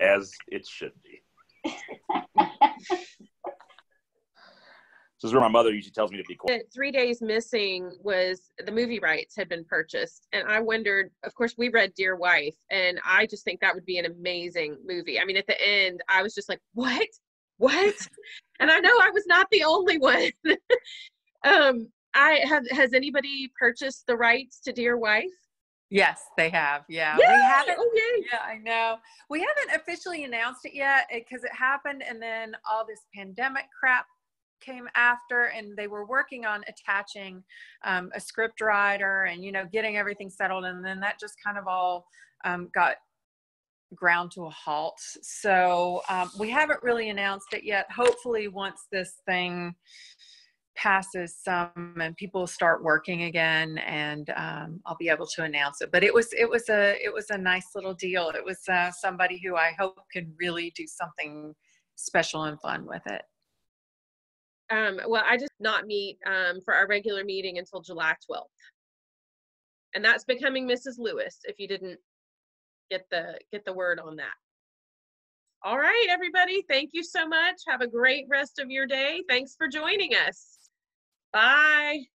As it should be. This is where my mother usually tells me to be quiet. Three Days Missing was the movie rights had been purchased. And I wondered, of course, we read Dear Wife, and I just think that would be an amazing movie. I mean, at the end, I was just like, what? What? and I know I was not the only one. um, I have has anybody purchased the rights to Dear Wife? Yes, they have. Yeah, Yay! we haven't. Oh. Yeah, I know. We haven't officially announced it yet because it happened, and then all this pandemic crap came after, and they were working on attaching um, a script writer and you know getting everything settled, and then that just kind of all um, got ground to a halt. So um, we haven't really announced it yet. Hopefully, once this thing passes some and people start working again and um, i'll be able to announce it but it was it was a it was a nice little deal it was uh, somebody who i hope can really do something special and fun with it Um, well, I just not meet um, for our regular meeting until July 12th. And that's becoming Mrs. Lewis, if you didn't get the get the word on that. All right, everybody. Thank you so much. Have a great rest of your day. Thanks for joining us. Bye.